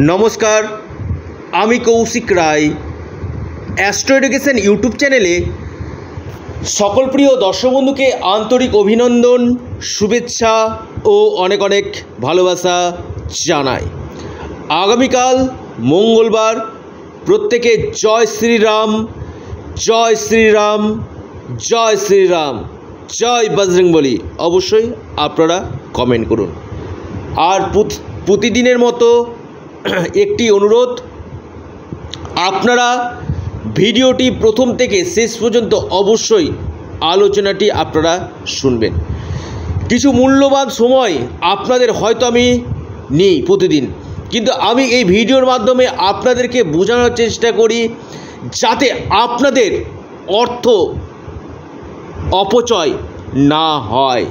নমস্কার, আমি Koushik Roy. Astro education YouTube চ্যানেলে সকল প্রিয় দর্শক বন্ধুকে আন্তরিক অভিনন্দন, শুভেচ্ছা ও অনেক অনেক ভালোবাসা জানাই। আগামীকাল মঙ্গলবার, প্রত্যেকে জয় শ্রীরাম জয় শ্রীরাম জয় শ্রীরাম, জয় বজরংবলী অবশ্যই আপনারা কমেন্ট করুন। আর প্রতি- প্রতিদিনের মতো একটি অনুরোধ। আপনারা ভিডিওটি প্রথম থেকে শেষ পর্যন্ত অবশ্যই আলোচনাটি আপনারা শুনবেন। কিছু মূল্যবান সময় আপনাদের হয়তো আমি নিই প্রতিদিন, কিন্তু আমি এই ভিডিওর মাধ্যমে আপনাদেরকে বোঝানোর চেষ্টা করি যাতে আপনাদের অর্থ অপচয় না হয়।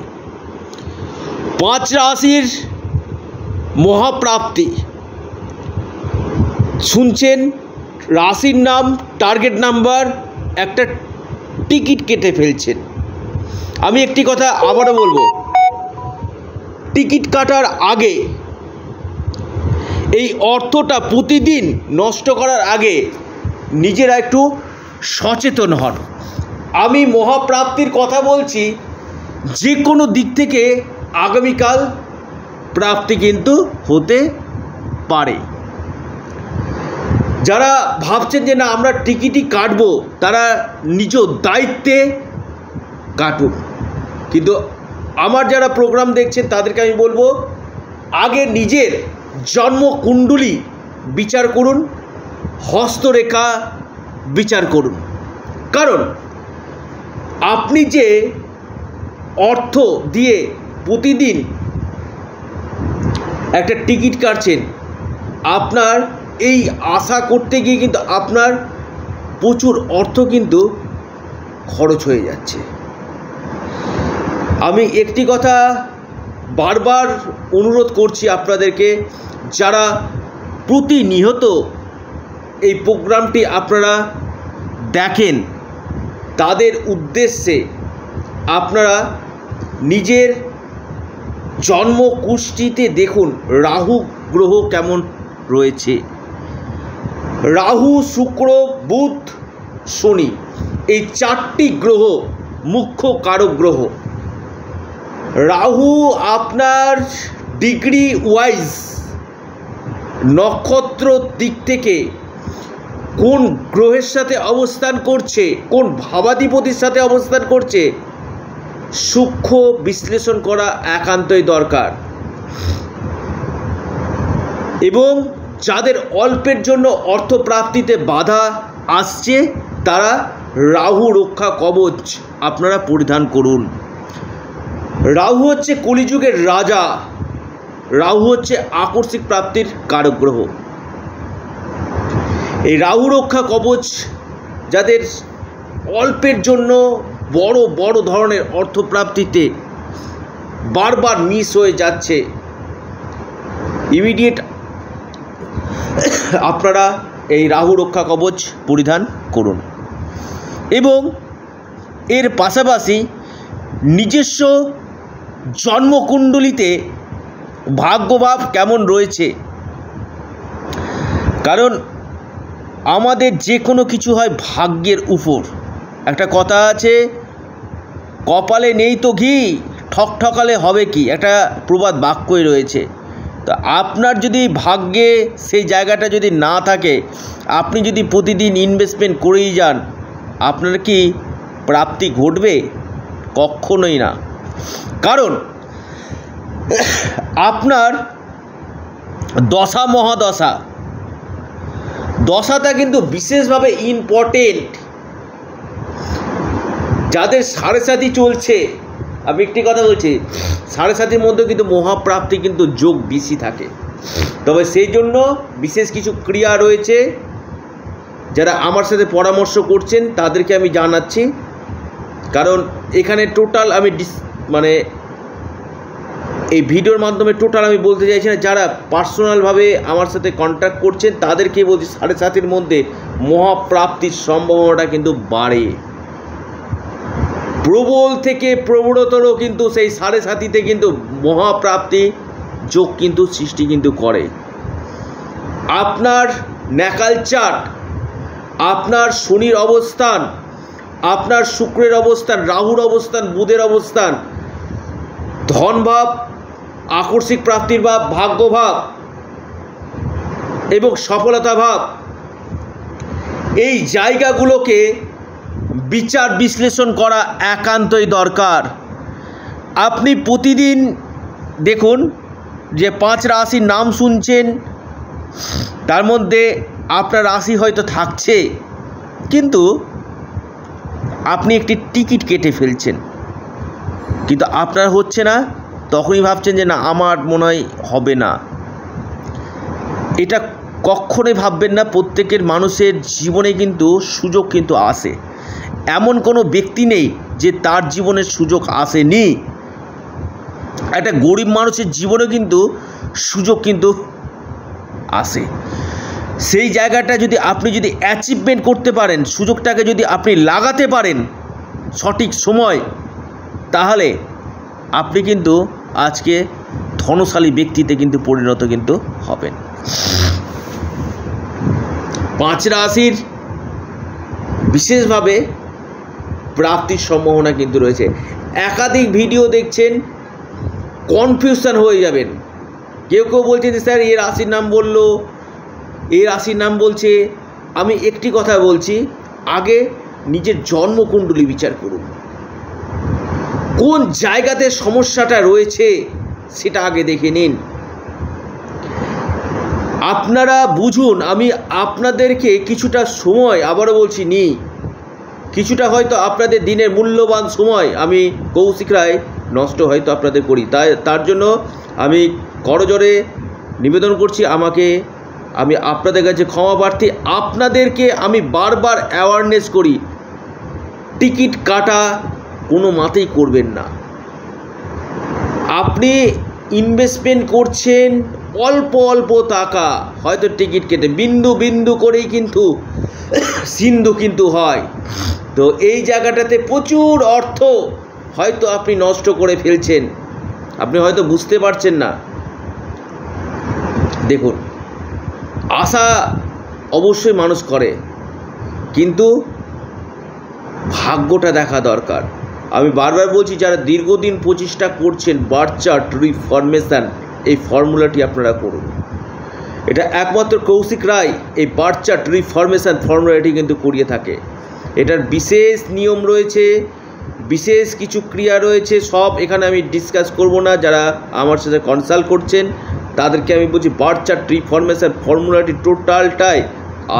পাঁচ রাশির মহাপ্রাপ্তি। শুনছেন, রাশির নাম টার্গেট নাম্বার একটা টিকিট কেটে ফেলছেন। আমি একটি কথা আবারও বলব। টিকিট কাটার আগে, এই অর্থটা প্রতিদিন নষ্ট করার আগে নিজেরা একটু সচেতন হন। আমি মহাপ্রাপ্তির কথা বলছি যে কোনো দিক থেকে আগামীকাল প্রাপ্তি কিন্তু হতে পারে। যারা ভাবছেন যে না, আমরা টিকিটই কাটবো, তারা নিজ দায়িত্বে কাটুন কিন্তু আমার যারা প্রোগ্রাম দেখছেন, তাদেরকে আমি বলব, আগে নিজের জন্মকুণ্ডলী বিচার করুন, হস্তরেখা বিচার করুন। কারণ আপনি যে অর্থ দিয়ে প্রতিদিন একটা টিকিট কাটছেন, আপনার এই আশা করতে গিয়ে কিন্তু আপনার প্রচুর অর্থ কিন্তু খরচ হয়ে যাচ্ছে। আমি একটি কথা বারবার অনুরোধ করছি আপনাদেরকে, যারা প্রতিনিয়ত এই প্রোগ্রামটি আপনারা দেখেন, তাদের উদ্দেশ্যে আপনারা নিজের জন্ম কুষ্টিতে দেখুন রাহু গ্রহ কেমন রয়েছে। রাহু, শুক্র, বুধ, শনি এই চারটি গ্রহ মুখ্য কারক গ্রহ। রাহু আপনার ডিগ্রি ওয়াইজ নক্ষত্র দিক থেকে কোন গ্রহের সাথে অবস্থান করছে, কোন ভাবাধিপতির সাথে অবস্থান করছে, সূক্ষ্ম বিশ্লেষণ করা একান্তই দরকার। এবং যাদের অল্পের জন্য অর্থপ্রাপ্তিতে বাধা আসছে, তারা রাহু রক্ষা কবচ আপনারা পরিধান করুন। রাহু হচ্ছে কলিযুগের রাজা। রাহু হচ্ছে আকস্মিক প্রাপ্তির কারক গ্রহ এই রাহু রক্ষা কবচ যাদের অল্পের জন্য বড় বড় ধরনের অর্থপ্রাপ্তিতে বারবার মিস হয়ে যাচ্ছে, ইমিডিয়েট আপনারা এই রাহু রক্ষা কবচ পরিধান করুন। এবং এর পাশাপাশি নিজস্ব জন্মকুণ্ডলিতে ভাগ্যভাব কেমন রয়েছে? কারণ আমাদের যে কোনো কিছু হয় ভাগ্যের উপর। একটা কথা আছে, কপালে নেই তো ঘি, ঠকঠকালে হবে কি? একটা প্রবাদ বাক্যই রয়েছে। তো আপনার যদি ভাগ্যে সেই জায়গাটা যদি না থাকে, আপনি যদি প্রতিদিন ইনভেস্টমেন্ট করেই যান, আপনার কি প্রাপ্তি ঘটবে? কখনোই না। কারণ, আপনার দশা মহাদশা। দশাটা কিন্তু বিশেষভাবে ইম্পর্টেন্ট যাদের সাড়ে সাথী চলছে আমি একটি কথা বলছি, সাড়ে সাথীর মধ্যে কিন্তু মহাপ্রাপ্তি কিন্তু যোগ বেশি থাকে। তবে সেই জন্য বিশেষ কিছু ক্রিয়া রয়েছে যারা আমার সাথে পরামর্শ করছেন, তাদেরকে আমি জানাচ্ছি। কারণ এখানে টোটাল আমি ডিস মানে এই ভিডিওর মাধ্যমে টোটাল আমি বলতে চাইছি না, যারা পার্সোনালভাবে আমার সাথে কন্ট্যাক্ট করছেন, তাদেরকে বলছি সাড়ে সাতের মধ্যে মহাপ্রাপ্তির সম্ভাবনাটা কিন্তু বাড়ে। প্রবল থেকে প্রবলতর কিন্তু সেই সাড়ে সাতিতে কিন্তু মহাপ্রাপ্তি যোগ কিন্তু সৃষ্টি কিন্তু করে। আপনার ন্যাকাল চাট, আপনার শনির অবস্থান, আপনার শুক্রের অবস্থান, রাহুর অবস্থান, বুধের অবস্থান, ধনভাব, আকস্মিক প্রাপ্তির ভাব, ভাগ্যভাব এবং সফলতা ভাব, এই জায়গাগুলোকে বিচার বিশ্লেষণ করা একান্তই দরকার। আপনি প্রতিদিন দেখুন যে পাঁচ রাশির নাম শুনছেন, তার মধ্যে আপনার রাশি হয়তো থাকছে, কিন্তু আপনি একটি টিকিট কেটে ফেলছেন। কিন্তু আপনার হচ্ছে না, তখনই ভাবছেন যে না, আমার মনে হয় হবে না। এটা কখনোই ভাববেন না, প্রত্যেকের মানুষের জীবনে কিন্তু সুযোগ কিন্তু আসে। এমন কোনো ব্যক্তি নেই যে তার জীবনের সুযোগ আসেনি। একটা গরিব মানুষের জীবনে কিন্তু সুযোগ কিন্তু আসে। সেই জায়গাটা যদি আপনি যদি অ্যাচিভমেন্ট করতে পারেন, সুযোগটাকে যদি আপনি লাগাতে পারেন সঠিক সময়, তাহলে আপনি কিন্তু আজকে ধনশালী ব্যক্তিতে কিন্তু পরিণত কিন্তু হবেন। পাঁচ রাশির বিশেষভাবে প্রাপ্তির সম্ভাবনা কিন্তু রয়েছে। একাধিক ভিডিও দেখছেন কনফিউশন হয়ে যাবেন। কেউ কেউ বলছে যে, স্যার, এ রাশির নাম বলল, এ রাশির নাম বলছে। আমি একটি কথা বলছি, আগে নিজের জন্মকুণ্ডলী বিচার করুন। কোন জায়গাতে সমস্যাটা রয়েছে, সেটা আগে দেখে নিন। আপনারা বুঝুন, আমি আপনাদেরকে কিছুটা সময় আবারও বলছি নি কিছুটা হয়তো আপনাদের দিনের মূল্যবান সময় আমি কৌশিক রায় নষ্ট হয়তো আপনাদের করি। তাই, তার জন্য আমি করজোরে নিবেদন করছি, আমাকে, আমি আপনাদের কাছে ক্ষমা প্রার্থী, আপনাদেরকে আমি বারবার অ্যাওয়ারনেস করি, টিকিট কাটা কোনো মাতেই করবেন না। আপনি ইনভেস্টমেন্ট করছেন অল্প অল্প টাকা হয়তো টিকিট কেটে, বিন্দু বিন্দু করেই কিন্তু সিন্ধু কিন্তু হয়। তো এই জায়গাটাতে প্রচুর অর্থ হয়তো আপনি নষ্ট করে ফেলছেন। আপনি হয়তো বুঝতে পারছেন না। দেখুন, আশা অবশ্যই মানুষ করে, কিন্তু ভাগ্যটা দেখা দরকার। আমি বারবার বলছি, যারা দীর্ঘদিন প্রচেষ্টা করছেন বার্থ চার্ট রিফরমেশান এই ফর্মুলাটি আপনারা করুন এটা একমাত্র কৌশিক রায় এই বার্থ চার্ট রিফরমেশান ফর্মুলাটি কিন্তু করিয়ে থাকে। এটার বিশেষ নিয়ম রয়েছে, বিশেষ কিছু ক্রিয়া রয়েছে, সব এখানে আমি ডিসকাস করব না, যারা আমার সাথে কনসাল্ট করছেন, তাদেরকে আমি বলছি বার্থ চার্ট রিফরমেশান ফর্মুলাটি টোটালটাই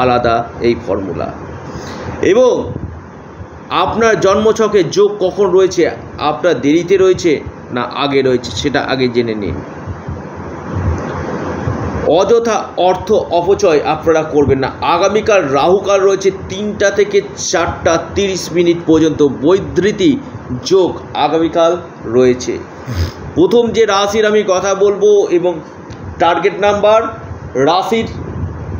আলাদা এই ফর্মুলা। এবং আপনার জন্মছকে যোগ কখন রয়েছে, আপনার দেরিতে রয়েছে না আগে রয়েছে, সেটা আগে জেনে নিন। অযথা অর্থ অপচয় আপনারা করবেন না। আগামীকাল রাহুকাল রয়েছে তিনটা থেকে চারটা তিরিশ মিনিট পর্যন্ত বৈধৃতি যোগ আগামীকাল রয়েছে। প্রথম যে রাশির আমি কথা বলব এবং টার্গেট নাম্বার রাশির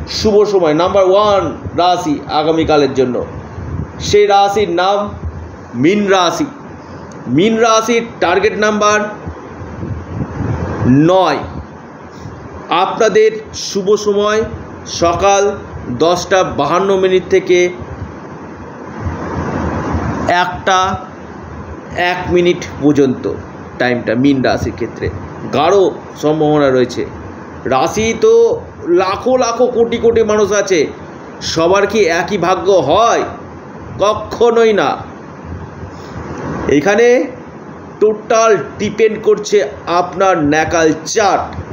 শুভ সময় নাম্বার ওয়ান রাশি আগামীকালের জন্য। সেই রাশির নাম মিন রাশি। মিন রাশির টার্গেট নাম্বার নয়। আপনাদের শুভ সময়। সকাল দশটা বাহান্ন মিনিট থেকে একটা এক মিনিট পর্যন্ত টাইমটা মিন রাশির ক্ষেত্রে। গাঢ় সম্ভাবনা রয়েছে। রাশি তো লাখো লাখো কোটি কোটি মানুষ আছে। সবার কি একই ভাগ্য হয়? কখনোই না। এখানে টোটাল ডিপেন্ড করছে আপনার ন্যাকাল চার্ট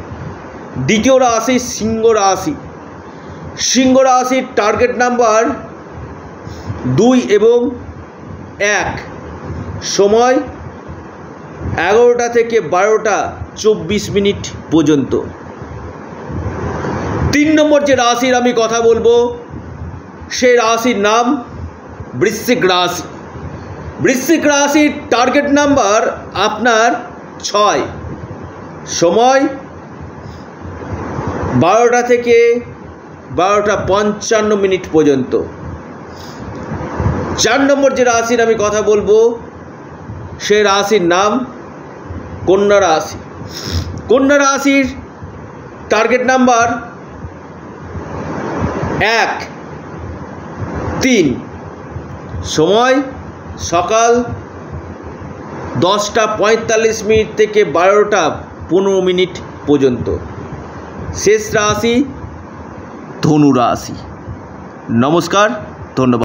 দ্বিতীয় রাশি সিংহ রাশি। সিংহ রাশির টার্গেট নাম্বার দুই এবং এক। সময় এগারোটা থেকে বারোটা চব্বিশ মিনিট পর্যন্ত। তিন নম্বর যে রাশির আমি কথা বলব সেই রাশির নাম বৃশ্চিক রাশি। বৃশ্চিক রাশির টার্গেট নাম্বার আপনার ছয়। সময় বারোটা থেকে বারোটা পঞ্চান্ন মিনিট পর্যন্ত। চার নম্বর যে রাশির আমি কথা বলব, সে রাশির নাম কন্যা রাশি। কন্যা রাশির টার্গেট নাম্বার এক, তিন। সময় সকাল দশটা পঁয়তাল্লিশ মিনিট থেকে বারোটা পনেরো মিনিট পর্যন্ত। শেষ রাশি ধনু রাশি। নমস্কার ধন্যবাদ।